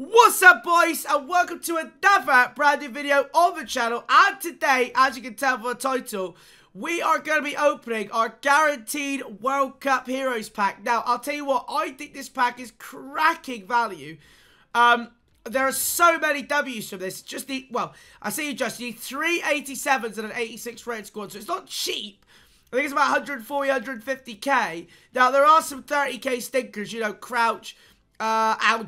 What's up boys and welcome to another brand new video on the channel and today as you can tell from the title we are going to be opening our guaranteed World Cup Heroes pack. Now I'll tell you what I think this pack is cracking value. Um, there are so many W's from this. Just the well, I see you just need three 87s and an 86 rated squad so it's not cheap. I think it's about 140, 150k. Now there are some 30k stinkers, you know, Crouch, uh, Al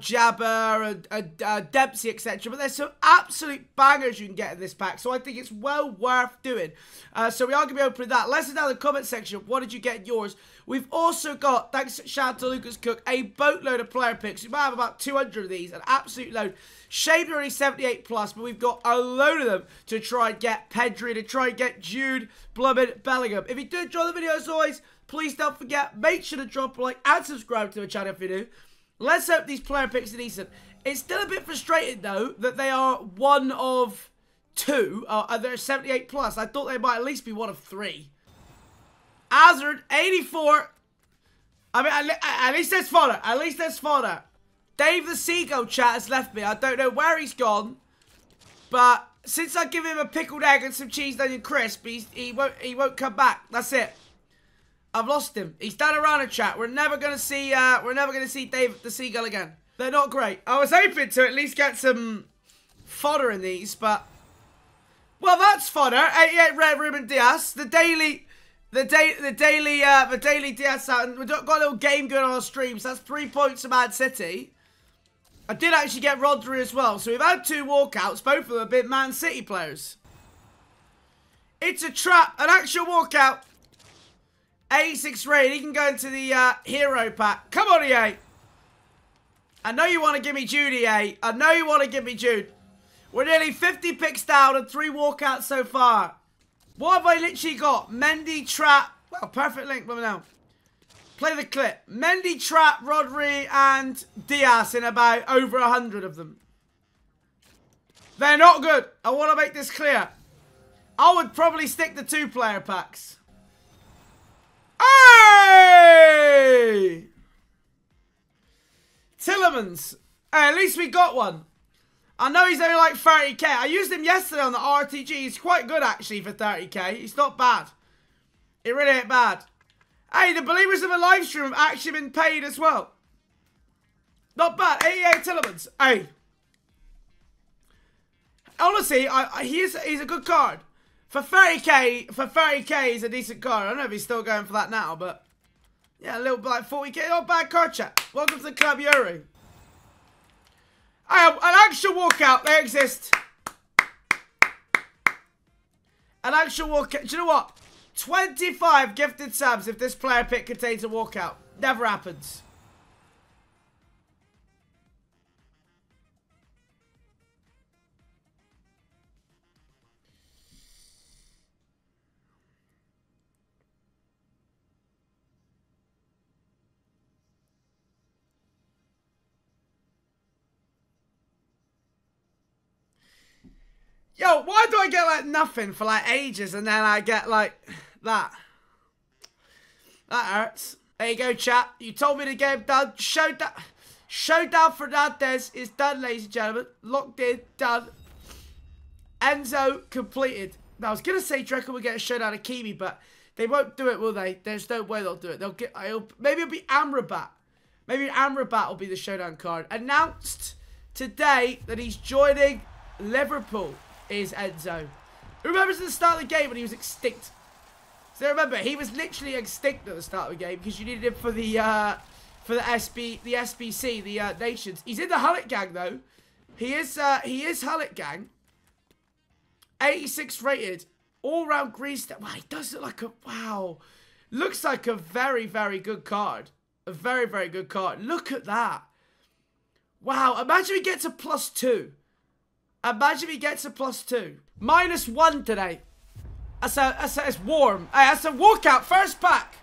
and, and uh, Dempsey, etc. But there's some absolute bangers you can get in this pack, so I think it's well worth doing. Uh, so we are going to be opening that. Let us know in the comment section, what did you get yours? We've also got, thanks shout to Lucas Cook, a boatload of player picks. We might have about 200 of these, an absolute load. Shade already 78 plus, but we've got a load of them to try and get Pedri, to try and get Jude, Blummin, Bellingham. If you do enjoy the video as always, please don't forget, make sure to drop a like and subscribe to the channel if you do. Let's hope these player picks are decent. It's still a bit frustrating, though, that they are one of two. Uh, they're 78 plus. I thought they might at least be one of three. Hazard, 84. I mean, at, at least there's fodder. At least there's fodder. Dave the Seagull chat has left me. I don't know where he's gone. But since I give him a pickled egg and some cheese onion crisp, he won't he won't come back. That's it. I've lost him. He's done around a chat. We're never gonna see uh we're never gonna see Dave the Seagull again. They're not great. I was hoping to at least get some fodder in these, but well that's fodder. 88 Red Ruben Dias. The daily the day the daily uh the daily Dias out and we've got a little game going on our streams. That's three points to Man City. I did actually get Rodri as well. So we've had two walkouts, both of them have been Man City players. It's a trap, an actual walkout. 86 raid. He can go into the uh, hero pack. Come on, EA. I know you want to give me Jude, EA. I know you want to give me Jude. We're nearly 50 picks down and three walkouts so far. What have I literally got? Mendy, Trapp. Well, perfect link. Me know. Play the clip. Mendy, Trapp, Rodri, and Dias in about over 100 of them. They're not good. I want to make this clear. I would probably stick the two-player packs. Hey! Tielemans. Hey, at least we got one. I know he's only like 30k. I used him yesterday on the RTG. He's quite good actually for 30k. He's not bad. It really ain't bad. Hey, the believers of a live stream have actually been paid as well. Not bad. 88 Tielemans. Hey. Honestly, I, I, he is, he's a good card. For 30k, for 30k, he's a decent card. I don't know if he's still going for that now, but yeah, a little bit like 40k. Not bad card chat. Welcome to the club, Yuri. I have an actual walkout. They exist. An actual walkout. Do you know what? 25 gifted subs if this player pick contains a walkout. Never happens. Yo, why do I get like nothing for like ages and then I get like that? That hurts. There you go, chat. You told me the game done. Showdown, Showdown Fernandez is done, ladies and gentlemen. Locked in, done. Enzo completed. Now, I was going to say Dreco will get a showdown of Kimi, but they won't do it, will they? There's no way they'll do it. They'll get. I'll, maybe it'll be Amrabat. Maybe Amrabat will be the showdown card. Announced today that he's joining Liverpool is Enzo. Who remembers at the start of the game when he was extinct? So remember, he was literally extinct at the start of the game because you needed him for the uh, for the SB the SBC, the uh, Nations. He's in the Hullet gang though. He is uh, he is Hullet gang. 86 rated, all round green step. Wow, he does look like a wow. Looks like a very very good card. A very very good card. Look at that. Wow, imagine he gets a plus two. Imagine he gets a plus two. Minus one today. That's a, that's a, it's warm. Hey, that's a walkout. First pack.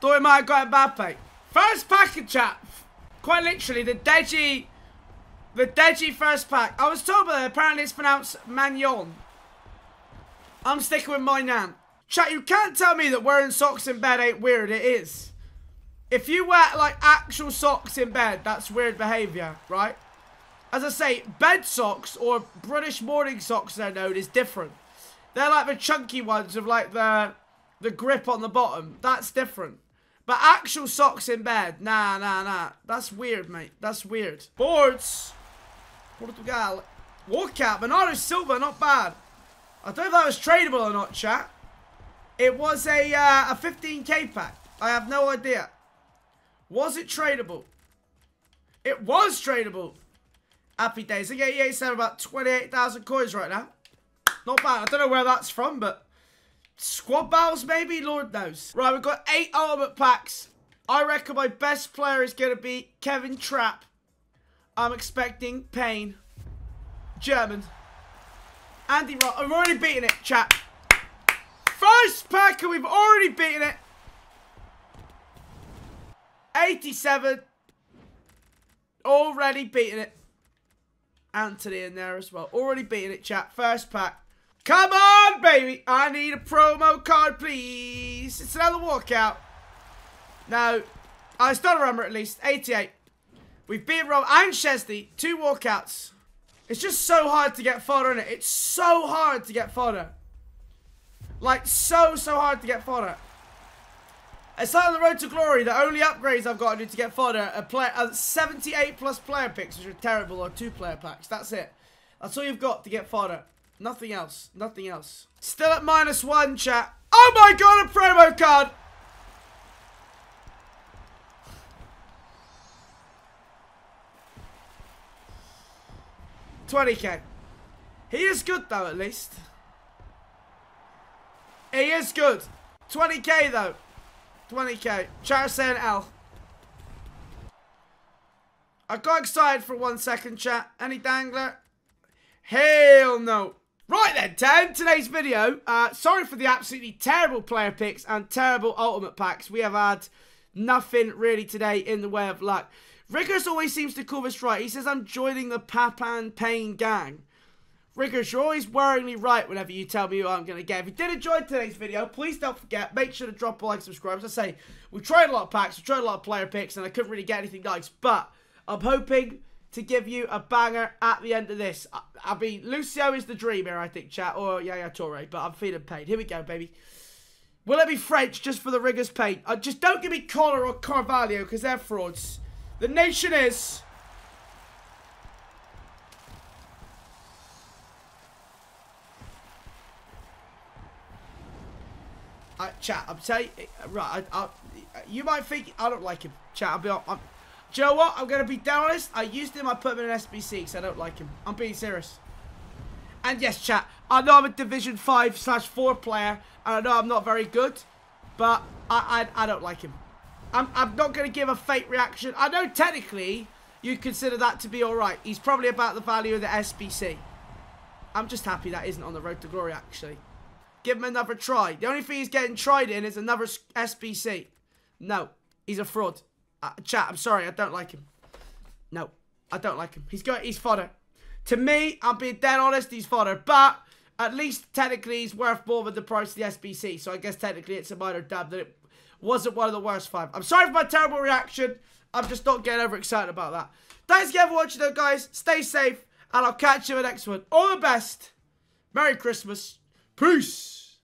Thought he might have got Mbappe. First pack in chat. Quite literally, the Deji, the Deji first pack. I was told, but apparently it's pronounced Magnon. I'm sticking with my nan. Chat, you can't tell me that wearing socks in bed ain't weird. It is. If you wear, like, actual socks in bed, that's weird behavior, right? As I say, bed socks, or British morning socks they're known, is different. They're like the chunky ones with, like, the, the grip on the bottom. That's different. But actual socks in bed, nah, nah, nah. That's weird, mate. That's weird. Boards. Portugal. Walkout. Bernardo Silva, not bad. I don't know if that was tradable or not, chat. It was a, uh, a 15k pack. I have no idea. Was it tradable? It was tradable. Happy days. I get EA said about 28,000 coins right now. Not bad. I don't know where that's from, but squad battles maybe? Lord knows. Right, we've got eight ultimate packs. I reckon my best player is going to be Kevin Trapp. I'm expecting Payne. German. Andy Rock. I've already beaten it, chat. First pack and we've already beaten it. 87. Already beaten it. Anthony in there as well. Already beating it, chat. First pack. Come on, baby. I need a promo card, please. It's another walkout. No. I still remember at least. 88. We've beaten Rob and Chesney. Two walkouts. It's just so hard to get fodder in it. It's so hard to get fodder. Like, so, so hard to get fodder. Like on the road to glory. The only upgrades I've got to do to get fodder are, play, are 78 plus player picks, which are terrible, or two player packs. That's it. That's all you've got to get fodder. Nothing else. Nothing else. Still at minus one, chat. Oh my god, a promo card! Twenty K. He is good though, at least. He is good. 20k though. 20k. Chat saying L. I got excited for one second, chat. Any dangler? Hell no. Right then, 10. Today's video. Uh, sorry for the absolutely terrible player picks and terrible ultimate packs. We have had nothing really today in the way of luck. Rickers always seems to call this right. He says, I'm joining the Papan Payne gang. Riggers, you're always worryingly right whenever you tell me what I'm going to get. If you did enjoy today's video, please don't forget, make sure to drop a like, subscribe. As I say, we tried a lot of packs, we tried a lot of player picks, and I couldn't really get anything nice. But I'm hoping to give you a banger at the end of this. I, I mean, Lucio is the dream here, I think, chat, or Yaya Toure, but I'm feeling paid. Here we go, baby. Will it be French just for the Riggers paint? Uh, just don't give me Collar or Carvalho, because they're frauds. The nation is... Chat, I'm saying, right, I, I, you might think I don't like him. Chat, I'll be I'm, do you know what? I'm going to be down honest. I used him, I put him in SBC because I don't like him. I'm being serious. And yes, chat, I know I'm a Division 5 slash 4 player, and I know I'm not very good, but I, I, I don't like him. I'm, I'm not going to give a fake reaction. I know technically you consider that to be alright. He's probably about the value of the SBC. I'm just happy that isn't on the road to glory, actually. Give him another try. The only thing he's getting tried in is another SBC. No, he's a fraud. Uh, chat, I'm sorry, I don't like him. No, I don't like him. He's got, he's fodder. To me, I'm being dead honest, he's fodder. But at least technically he's worth more than the price of the SBC. So I guess technically it's a minor dab that it wasn't one of the worst five. I'm sorry for my terrible reaction. I'm just not getting overexcited about that. Thanks again for watching though, guys. Stay safe, and I'll catch you in the next one. All the best. Merry Christmas. Peace.